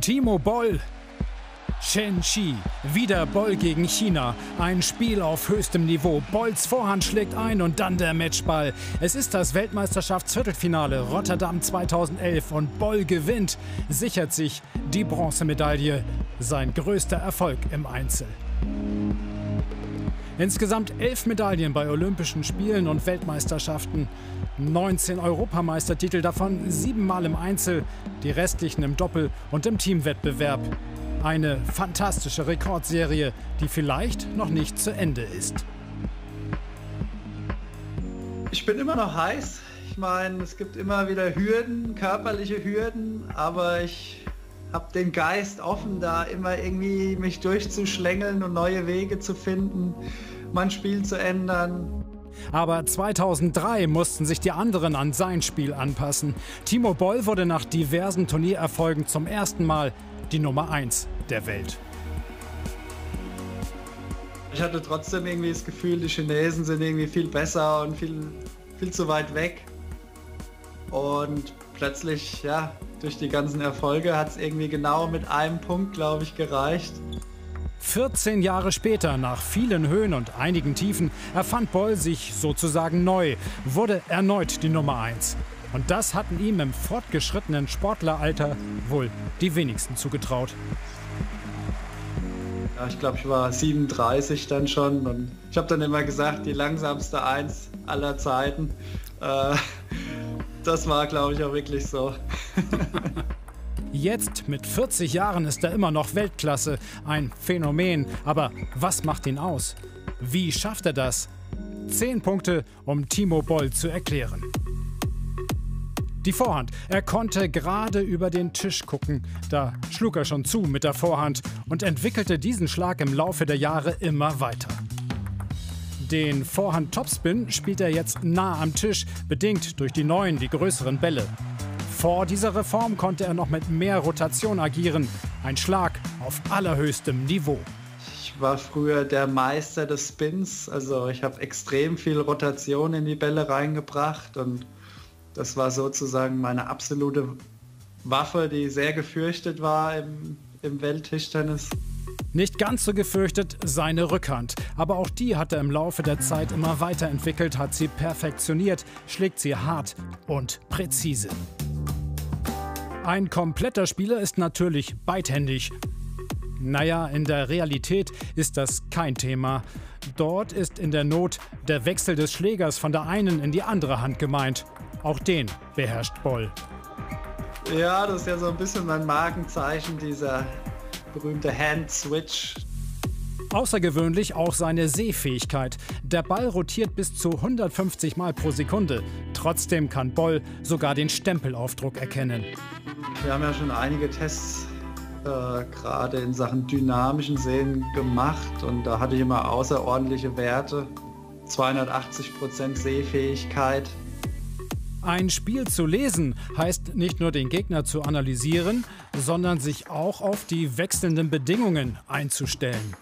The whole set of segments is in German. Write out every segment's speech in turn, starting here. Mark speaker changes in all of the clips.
Speaker 1: Timo Boll. Chen Chi. Wieder Boll gegen China. Ein Spiel auf höchstem Niveau. Bolls Vorhand schlägt ein und dann der Matchball. Es ist das Weltmeisterschaftsviertelfinale Rotterdam 2011 und Boll gewinnt, sichert sich die Bronzemedaille. Sein größter Erfolg im Einzel. Insgesamt elf Medaillen bei Olympischen Spielen und Weltmeisterschaften. 19 Europameistertitel, davon siebenmal im Einzel, die restlichen im Doppel- und im Teamwettbewerb. Eine fantastische Rekordserie, die vielleicht noch nicht zu Ende ist.
Speaker 2: Ich bin immer noch heiß. Ich meine, es gibt immer wieder Hürden, körperliche Hürden, aber ich habe den Geist offen, da immer irgendwie mich durchzuschlängeln und neue Wege zu finden, mein Spiel zu ändern.
Speaker 1: Aber 2003 mussten sich die anderen an sein Spiel anpassen. Timo Boll wurde nach diversen Turniererfolgen zum ersten Mal die Nummer 1 der Welt.
Speaker 2: Ich hatte trotzdem irgendwie das Gefühl, die Chinesen sind irgendwie viel besser und viel, viel zu weit weg. Und plötzlich, ja, durch die ganzen Erfolge hat es irgendwie genau mit einem Punkt, glaube ich, gereicht.
Speaker 1: 14 Jahre später, nach vielen Höhen und einigen Tiefen, erfand Boll sich sozusagen neu, wurde erneut die Nummer 1. Und das hatten ihm im fortgeschrittenen Sportleralter wohl die wenigsten zugetraut.
Speaker 2: Ja, ich glaube, ich war 37 dann schon und ich habe dann immer gesagt, die langsamste Eins aller Zeiten. Äh, das war, glaube ich, auch wirklich so.
Speaker 1: Jetzt mit 40 Jahren ist er immer noch Weltklasse, ein Phänomen. Aber was macht ihn aus? Wie schafft er das? Zehn Punkte, um Timo Boll zu erklären. Die Vorhand. Er konnte gerade über den Tisch gucken. Da schlug er schon zu mit der Vorhand und entwickelte diesen Schlag im Laufe der Jahre immer weiter. Den Vorhand-Topspin spielt er jetzt nah am Tisch, bedingt durch die neuen, die größeren Bälle. Vor dieser Reform konnte er noch mit mehr Rotation agieren. Ein Schlag auf allerhöchstem Niveau.
Speaker 2: Ich war früher der Meister des Spins, also ich habe extrem viel Rotation in die Bälle reingebracht und das war sozusagen meine absolute Waffe, die sehr gefürchtet war im, im Welttischtennis.
Speaker 1: Nicht ganz so gefürchtet seine Rückhand. Aber auch die hat er im Laufe der Zeit immer weiterentwickelt, hat sie perfektioniert, schlägt sie hart und präzise. Ein kompletter Spieler ist natürlich beidhändig. Naja, in der Realität ist das kein Thema. Dort ist in der Not der Wechsel des Schlägers von der einen in die andere Hand gemeint. Auch den beherrscht Boll.
Speaker 2: Ja, das ist ja so ein bisschen mein Markenzeichen, dieser berühmte Hand-Switch.
Speaker 1: Außergewöhnlich auch seine Sehfähigkeit. Der Ball rotiert bis zu 150 Mal pro Sekunde. Trotzdem kann Boll sogar den Stempelaufdruck erkennen.
Speaker 2: Wir haben ja schon einige Tests äh, gerade in Sachen dynamischen Sehen gemacht und da hatte ich immer außerordentliche Werte. 280% Sehfähigkeit,
Speaker 1: ein Spiel zu lesen heißt nicht nur den Gegner zu analysieren, sondern sich auch auf die wechselnden Bedingungen einzustellen.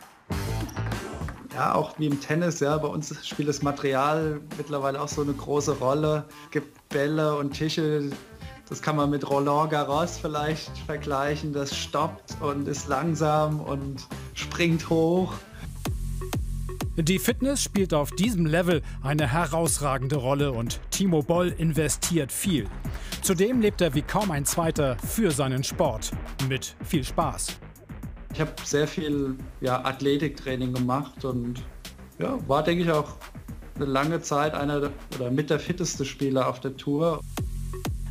Speaker 2: Ja, auch wie im Tennis, ja, bei uns spielt das Material mittlerweile auch so eine große Rolle. Es gibt Bälle und Tische, das kann man mit Roland Garros vielleicht vergleichen. Das stoppt und ist langsam und springt hoch.
Speaker 1: Die Fitness spielt auf diesem Level eine herausragende Rolle und Timo Boll investiert viel. Zudem lebt er wie kaum ein zweiter für seinen Sport. Mit viel Spaß.
Speaker 2: Ich habe sehr viel ja, Athletiktraining gemacht und ja, war, denke ich, auch eine lange Zeit einer oder mit der fitteste Spieler auf der Tour.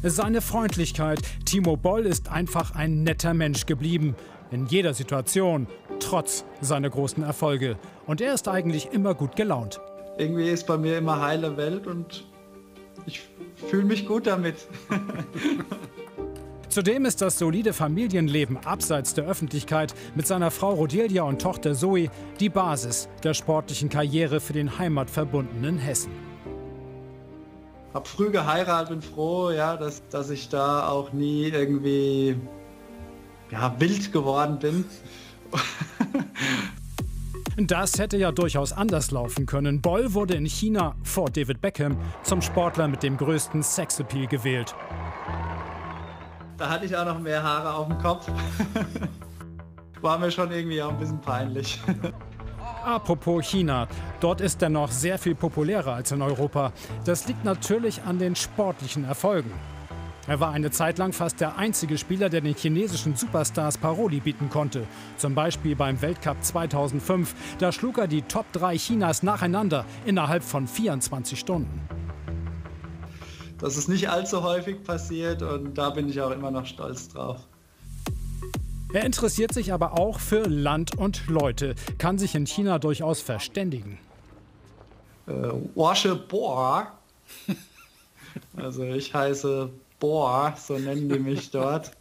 Speaker 1: Seine Freundlichkeit. Timo Boll ist einfach ein netter Mensch geblieben. In jeder Situation, trotz seiner großen Erfolge. Und er ist eigentlich immer gut gelaunt.
Speaker 2: Irgendwie ist bei mir immer heile Welt und ich fühle mich gut damit.
Speaker 1: Zudem ist das solide Familienleben abseits der Öffentlichkeit mit seiner Frau Rodelia und Tochter Zoe die Basis der sportlichen Karriere für den heimatverbundenen Hessen.
Speaker 2: Hab früh geheiratet, bin froh, ja, dass, dass ich da auch nie irgendwie ja, wild geworden bin.
Speaker 1: Das hätte ja durchaus anders laufen können. Boll wurde in China vor David Beckham zum Sportler mit dem größten Sexappeal gewählt.
Speaker 2: Da hatte ich auch noch mehr Haare auf dem Kopf. War mir schon irgendwie auch ein bisschen peinlich.
Speaker 1: Apropos China, dort ist er noch sehr viel populärer als in Europa. Das liegt natürlich an den sportlichen Erfolgen. Er war eine Zeit lang fast der einzige Spieler, der den chinesischen Superstars Paroli bieten konnte. Zum Beispiel beim Weltcup 2005. Da schlug er die Top 3 Chinas nacheinander innerhalb von 24 Stunden.
Speaker 2: Das ist nicht allzu häufig passiert und da bin ich auch immer noch stolz drauf.
Speaker 1: Er interessiert sich aber auch für Land und Leute, kann sich in China durchaus verständigen.
Speaker 2: Äh, Wasche Boa. Also ich heiße Boa, so nennen die mich dort.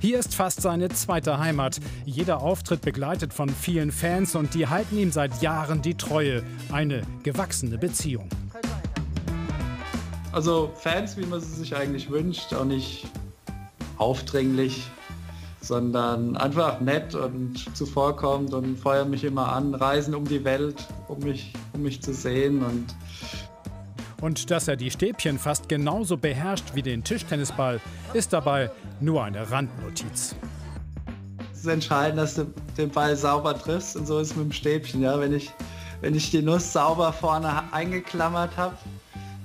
Speaker 1: Hier ist fast seine zweite Heimat. Jeder Auftritt begleitet von vielen Fans und die halten ihm seit Jahren die Treue. Eine gewachsene Beziehung.
Speaker 2: Also Fans, wie man sie sich eigentlich wünscht, auch nicht aufdringlich, sondern einfach nett und zuvorkommend und feuern mich immer an, reisen um die Welt, um mich, um mich zu sehen und
Speaker 1: und dass er die Stäbchen fast genauso beherrscht wie den Tischtennisball, ist dabei nur eine Randnotiz.
Speaker 2: Es ist entscheidend, dass du den Ball sauber triffst und so ist es mit dem Stäbchen. Ja? Wenn, ich, wenn ich die Nuss sauber vorne eingeklammert habe,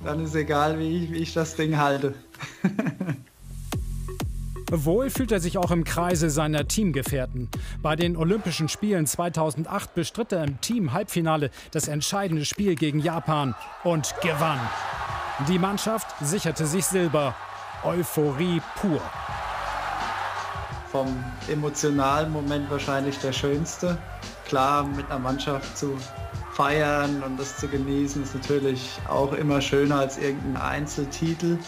Speaker 2: dann ist egal, wie ich, wie ich das Ding halte.
Speaker 1: Wohl fühlt er sich auch im Kreise seiner Teamgefährten. Bei den Olympischen Spielen 2008 bestritt er im Team-Halbfinale das entscheidende Spiel gegen Japan und gewann. Die Mannschaft sicherte sich Silber. Euphorie pur.
Speaker 2: Vom emotionalen Moment wahrscheinlich der schönste. Klar, mit einer Mannschaft zu feiern und das zu genießen, ist natürlich auch immer schöner als irgendein Einzeltitel.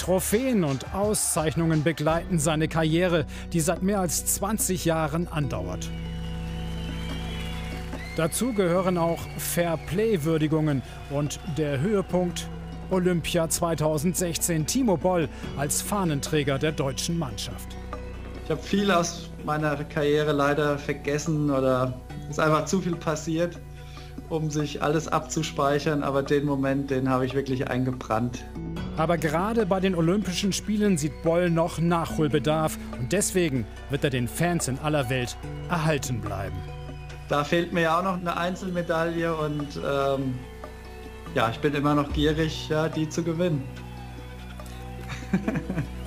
Speaker 1: Trophäen und Auszeichnungen begleiten seine Karriere, die seit mehr als 20 Jahren andauert. Dazu gehören auch Fair-Play-Würdigungen und der Höhepunkt Olympia 2016 Timo Boll als Fahnenträger der deutschen Mannschaft.
Speaker 2: Ich habe viel aus meiner Karriere leider vergessen oder ist einfach zu viel passiert, um sich alles abzuspeichern, aber den Moment, den habe ich wirklich eingebrannt.
Speaker 1: Aber gerade bei den Olympischen Spielen sieht Boll noch Nachholbedarf und deswegen wird er den Fans in aller Welt erhalten bleiben.
Speaker 2: Da fehlt mir ja auch noch eine Einzelmedaille und ähm, ja, ich bin immer noch gierig, ja, die zu gewinnen.